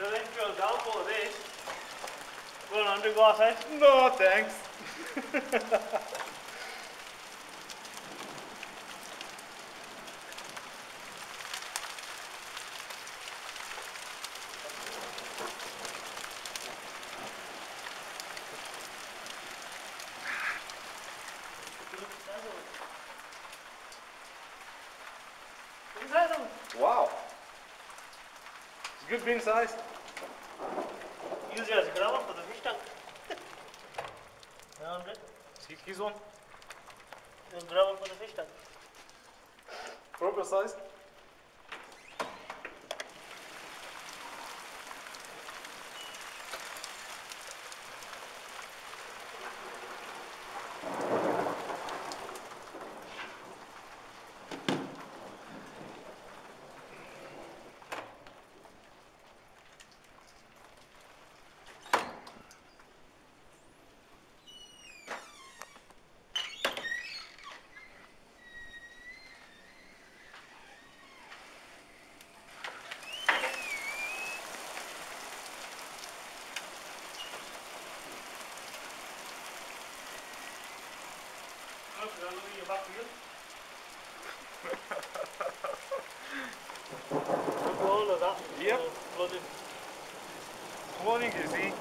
We'll let you down for this. Go on, to go outside. No, thanks. Inside them. Wow. Good being size. Use it as a grabber for the fish tank. Yeah, Andre. See, he's one. Use for the fish tank. Proper size. All of that. Yep. Flooded. Morning, see.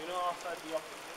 You know, the office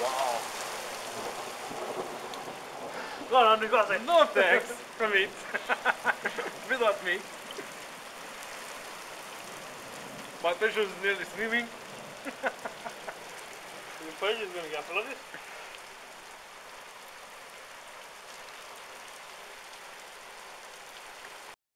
Wow. Go on, Andre, go outside. No thanks from it. Without me. My pressure is nearly swimming. Your fridge is going to get flooded.